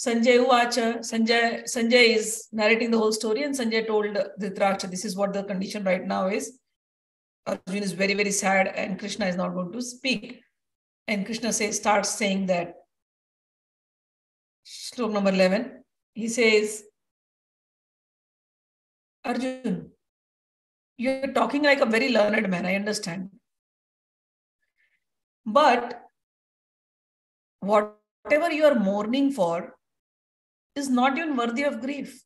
Sanjay Uvacha, Sanjay, Sanjay is narrating the whole story, and Sanjay told Dhritarashtra, this is what the condition right now is. Arjun is very, very sad, and Krishna is not going to speak. And Krishna says, starts saying that. Slok number 11. He says, Arjun, you're talking like a very learned man, I understand. But whatever you are mourning for is not even worthy of grief.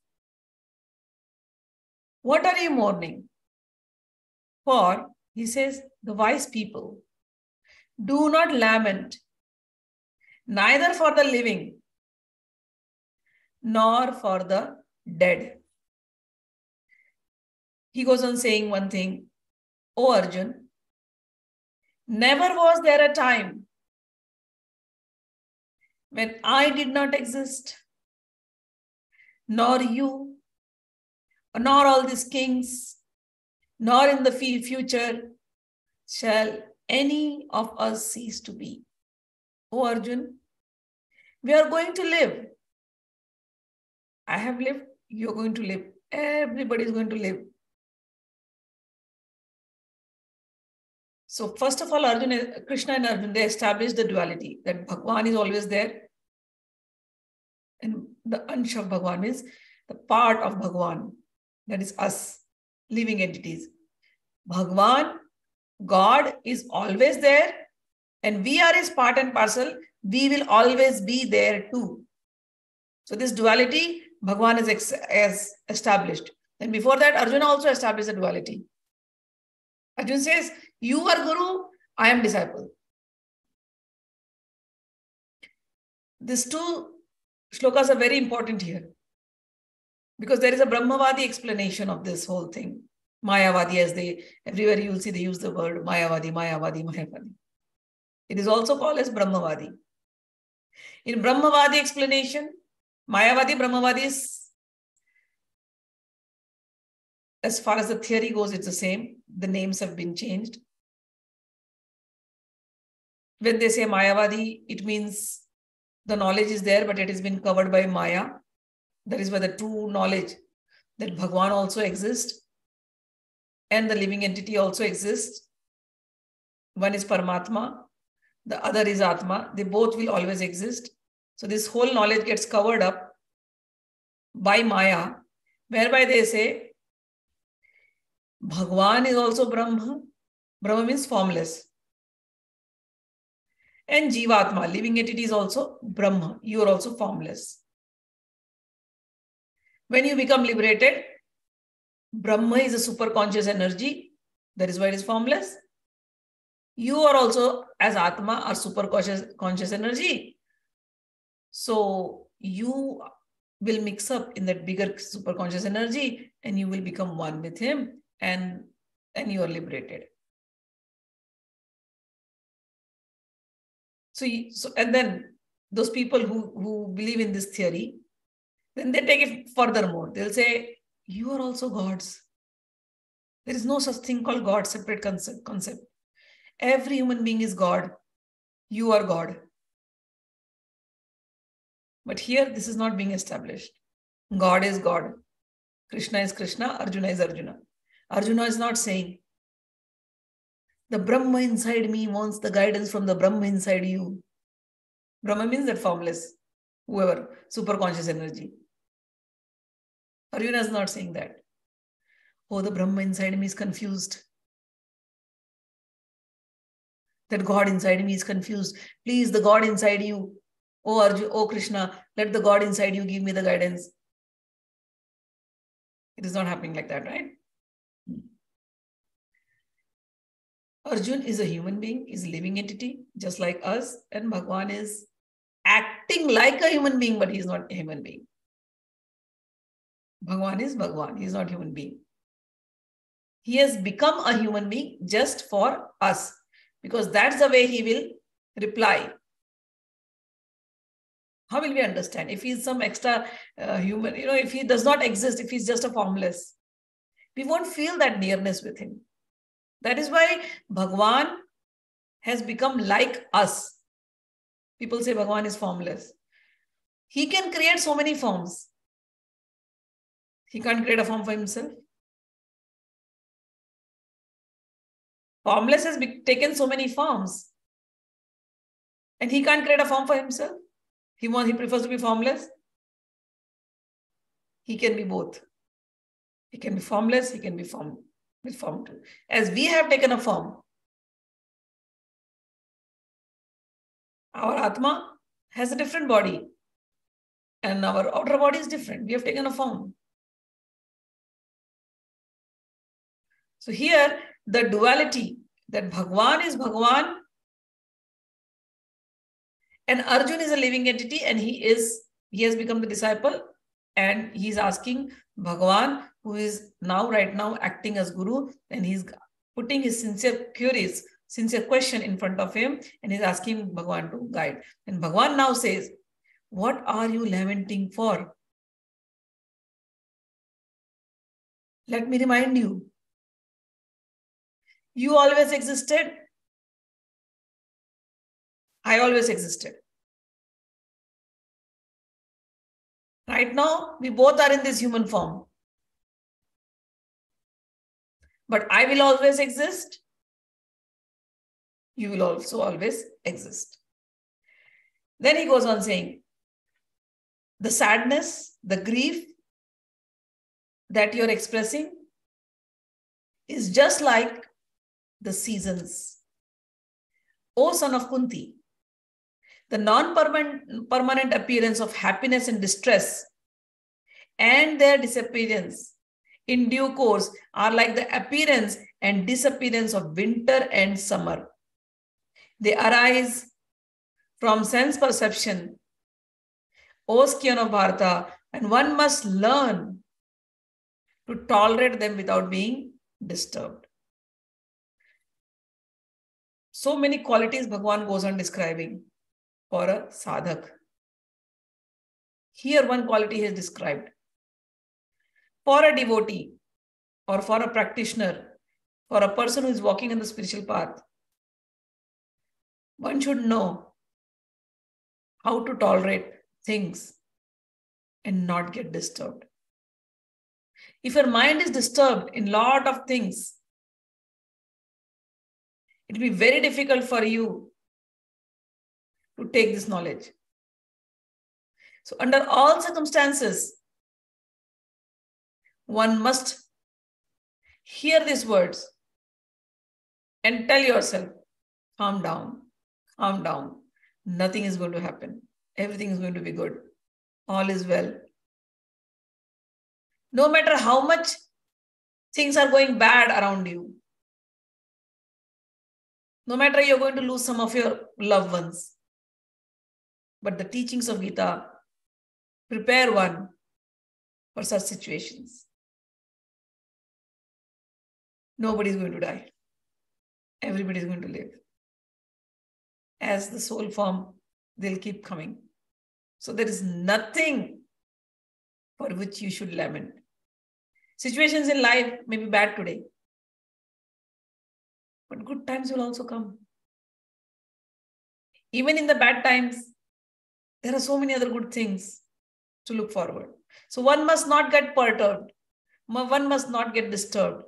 What are you mourning? For, he says, the wise people do not lament, neither for the living nor for the dead. He goes on saying one thing, O Arjun, never was there a time when I did not exist nor you, nor all these kings, nor in the future shall any of us cease to be. O Arjun, we are going to live. I have lived, you're going to live. Everybody is going to live. So, first of all, Arjuna, Krishna and Arjun, they established the duality that Bhagwan is always there the Ansh of Bhagwan means the part of Bhagwan, that is us, living entities. Bhagwan, God is always there, and we are his part and parcel. We will always be there too. So, this duality, Bhagwan is ex- established. And before that, Arjuna also established the duality. Arjuna says, You are Guru, I am disciple. These two shlokas are very important here because there is a Brahmavadi explanation of this whole thing. Mayavadi, as they everywhere you will see they use the word Mayavadi, Mayavadi, Mayavadi. It is also called as Brahmavadi. In Brahmavadi explanation, Mayavadi, Brahmavadi is as far as the theory goes, it's the same. The names have been changed. When they say Mayavadi, it means the knowledge is there, but it has been covered by Maya. That is why the true knowledge that Bhagwan also exists and the living entity also exists. One is Paramatma, the other is Atma. They both will always exist. So this whole knowledge gets covered up by Maya, whereby they say Bhagwan is also Brahma. Brahma means formless. And Jivatma, living entity is also Brahma. You are also formless. When you become liberated, Brahma is a super conscious energy. That is why it is formless. You are also, as Atma, are super conscious, conscious energy. So you will mix up in that bigger super conscious energy and you will become one with him and, and you are liberated. So, so and then those people who, who believe in this theory, then they take it furthermore. They'll say, You are also gods. There is no such thing called God, separate concept. concept. Every human being is God. You are God. But here, this is not being established. God is God. Krishna is Krishna. Arjuna is Arjuna. Arjuna is not saying, the Brahma inside me wants the guidance from the Brahma inside you. Brahma means that formless, whoever, super conscious energy. Arjuna is not saying that. Oh, the Brahma inside me is confused. That God inside me is confused. Please, the God inside you, oh Arjuna, oh Krishna, let the God inside you give me the guidance. It is not happening like that, right? Arjun is a human being, is a living entity, just like us, and Bhagwan is acting like a human being, but he's not a human being. Bhagwan is Bhagwan, he's not human being. He has become a human being just for us, because that's the way he will reply. How will we understand? If he's some extra uh, human, you know, if he does not exist, if he's just a formless, we won't feel that nearness with him. That is why Bhagwan has become like us. People say Bhagwan is formless. He can create so many forms. He can't create a form for himself. Formless has taken so many forms. And he can't create a form for himself. He wants, he prefers to be formless. He can be both. He can be formless, he can be form form too. As we have taken a form, our Atma has a different body. And our outer body is different. We have taken a form. So here, the duality that Bhagwan is Bhagwan and Arjun is a living entity and he is he has become the disciple and he's asking Bhagwan, who is now right now acting as Guru, and he's putting his sincere queries, sincere question in front of him, and he's asking Bhagwan to guide. And Bhagwan now says, What are you lamenting for? Let me remind you, you always existed. I always existed. Right now, we both are in this human form. But I will always exist. You will also always exist. Then he goes on saying, the sadness, the grief that you're expressing is just like the seasons. O son of Kunti, the non-permanent appearance of happiness and distress and their disappearance in due course are like the appearance and disappearance of winter and summer. They arise from sense perception, O Bharata, and one must learn to tolerate them without being disturbed. So many qualities Bhagwan goes on describing for a sadhak. Here, one quality is described. For a devotee or for a practitioner, for a person who is walking in the spiritual path, one should know how to tolerate things and not get disturbed. If your mind is disturbed in lot of things, it will be very difficult for you to take this knowledge. So, under all circumstances, one must hear these words and tell yourself, calm down, calm down. Nothing is going to happen. Everything is going to be good. All is well. No matter how much things are going bad around you, no matter you're going to lose some of your loved ones, but the teachings of Gita prepare one for such situations. Nobody is going to die. Everybody's going to live. As the soul form, they'll keep coming. So there is nothing for which you should lament. Situations in life may be bad today, but good times will also come. Even in the bad times, there are so many other good things to look forward. So one must not get perturbed. One must not get disturbed.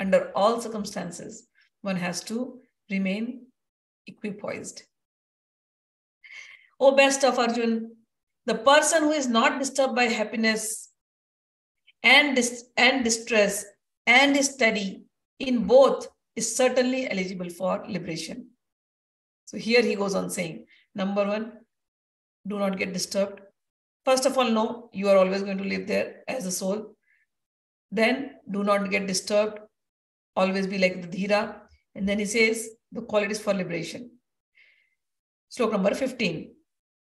Under all circumstances, one has to remain equipoised. O best of Arjun, the person who is not disturbed by happiness and, dis- and distress and is steady in both is certainly eligible for liberation. So here he goes on saying, number one, do not get disturbed. First of all, no, you are always going to live there as a soul. Then do not get disturbed. Always be like the Dhira. And then he says the qualities for liberation. Slok number 15.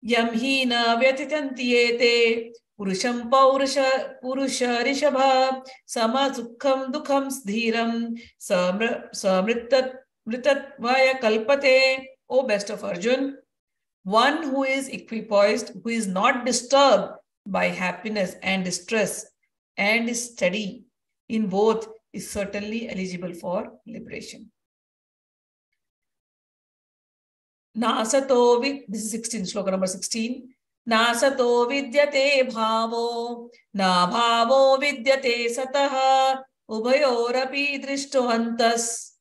Yam hi na vyatitantiyete purusha rishabha sama sukham dukham sdhiram samritat mritat vaya kalpate. O best of Arjun, one who is equipoised, who is not disturbed by happiness and distress and is steady in both, is certainly eligible for liberation. Nasato vid, this is 16, sloka number 16. Nasato vidyate bhavo, na bhavo vidyate sataha, ubayorapi drishto antas,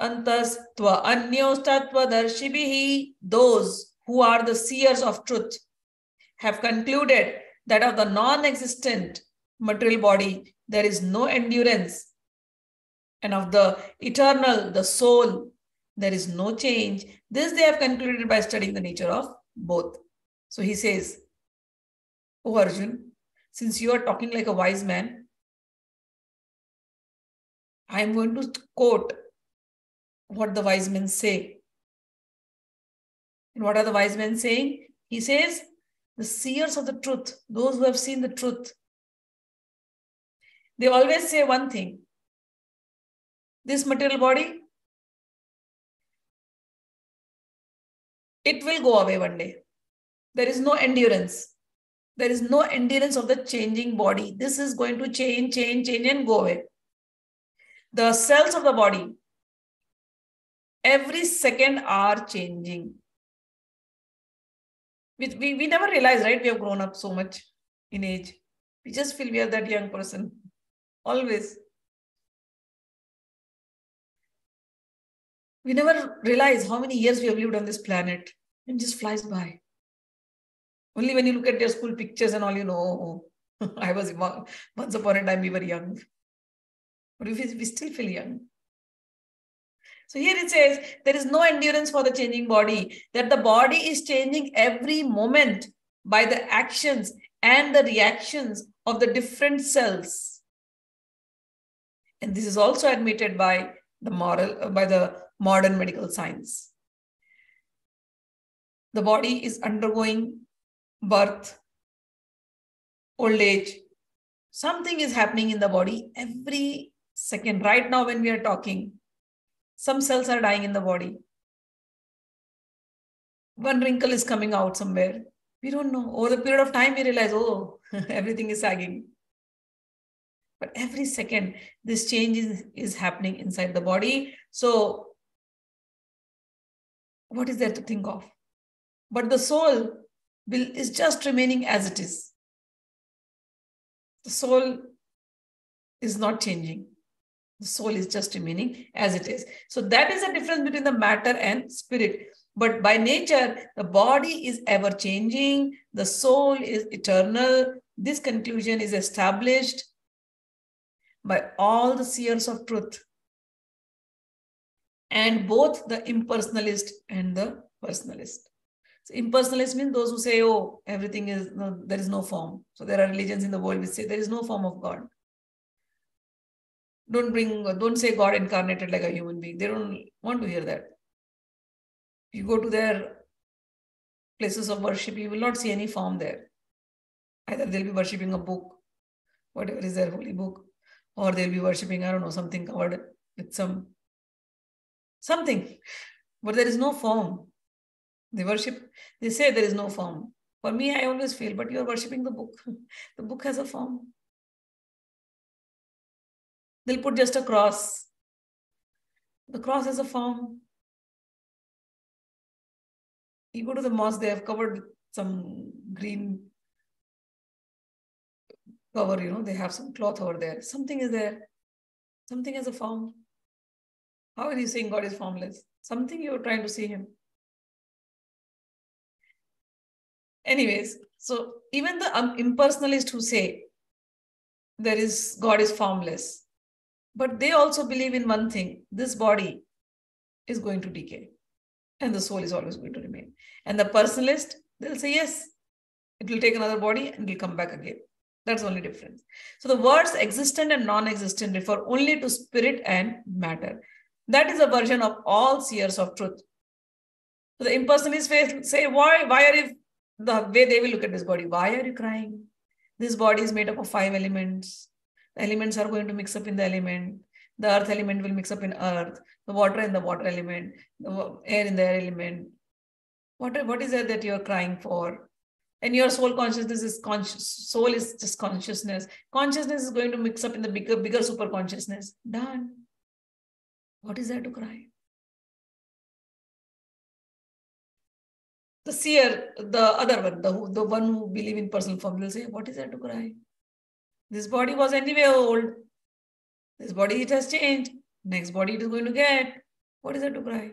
antastva anyostatva darshibihi, those who are the seers of truth, have concluded that of the non-existent material body there is no endurance and of the eternal the soul there is no change this they have concluded by studying the nature of both so he says oh arjun since you are talking like a wise man i am going to quote what the wise men say. And what are the wise men saying? He says, the seers of the truth, those who have seen the truth, they always say one thing this material body, it will go away one day. There is no endurance. There is no endurance of the changing body. This is going to change, change, change, and go away. The cells of the body, every second are changing. We, we, we never realize, right? We have grown up so much in age. We just feel we are that young person. Always. We never realize how many years we have lived on this planet. It just flies by. Only when you look at your school pictures and all, you know, oh, I was once upon a time we were young. But we, we still feel young. So here it says there is no endurance for the changing body, that the body is changing every moment by the actions and the reactions of the different cells. And this is also admitted by the moral uh, by the modern medical science. The body is undergoing birth, old age. Something is happening in the body every second. Right now, when we are talking, some cells are dying in the body. One wrinkle is coming out somewhere. We don't know. Over the period of time, we realize, oh, everything is sagging. But every second, this change is, is happening inside the body. So, what is there to think of? But the soul will, is just remaining as it is. The soul is not changing. The soul is just remaining as it is. So that is the difference between the matter and spirit. But by nature, the body is ever changing, the soul is eternal. This conclusion is established by all the seers of truth. And both the impersonalist and the personalist. So impersonalist means those who say, oh, everything is, no, there is no form. So there are religions in the world which say there is no form of God don't bring don't say god incarnated like a human being they don't want to hear that you go to their places of worship you will not see any form there either they'll be worshipping a book whatever is their holy book or they'll be worshipping i don't know something covered with some something. But there is no form. They worship they say there is no form. For me i always feel but you're worshipping the book. The book has a form. They'll put just a cross. The cross is a form. You go to the mosque, they have covered some green cover, you know, they have some cloth over there. Something is there. Something has a form. How are you saying God is formless? Something you're trying to see him. Anyways, so even the um, impersonalists who say there is God is formless, but they also believe in one thing this body is going to decay and the soul is always going to remain. And the personalist, they'll say, yes, it will take another body and it will come back again. That's the only difference. So the words existent and non existent refer only to spirit and matter. That is a version of all seers of truth. So the impersonalists say, why, why are you, the way they will look at this body, why are you crying? This body is made up of five elements elements are going to mix up in the element the earth element will mix up in earth the water in the water element the air in the air element what, what is it that you're crying for and your soul consciousness is conscious soul is just consciousness consciousness is going to mix up in the bigger bigger super consciousness done what is there to cry the seer, the other one, the, the one who believe in personal form, will say, What is there to cry? This body was anyway old. This body it has changed. Next body it is going to get. What is there to cry?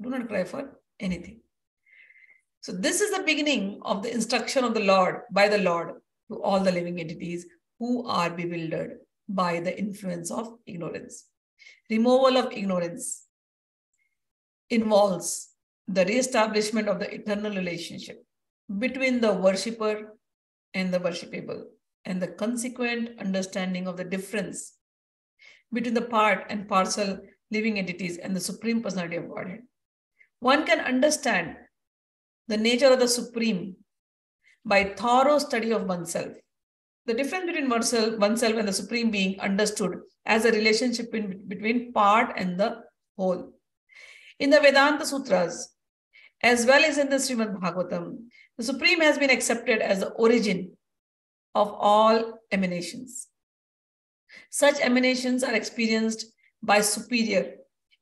Do not cry for anything. So this is the beginning of the instruction of the Lord by the Lord to all the living entities who are bewildered by the influence of ignorance. Removal of ignorance involves the re-establishment of the eternal relationship between the worshipper and the worshipable and the consequent understanding of the difference between the part and parcel living entities and the supreme personality of godhead one can understand the nature of the supreme by thorough study of oneself the difference between oneself, oneself and the supreme being understood as a relationship in, between part and the whole in the vedanta sutras as well as in the Srimad Bhagavatam, the Supreme has been accepted as the origin of all emanations. Such emanations are experienced by superior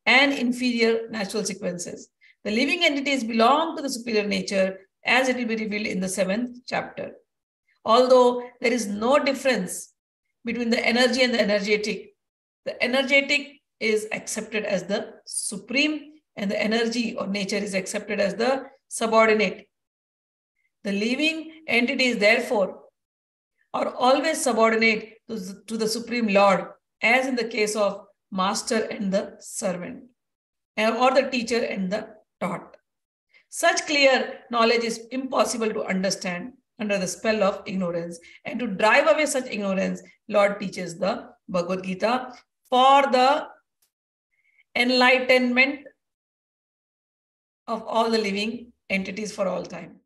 and inferior natural sequences. The living entities belong to the superior nature as it will be revealed in the seventh chapter. Although there is no difference between the energy and the energetic, the energetic is accepted as the supreme and the energy or nature is accepted as the subordinate. The living entities, therefore, are always subordinate to, to the Supreme Lord, as in the case of master and the servant, or the teacher and the taught. Such clear knowledge is impossible to understand under the spell of ignorance. And to drive away such ignorance, Lord teaches the Bhagavad Gita for the enlightenment of all the living entities for all time.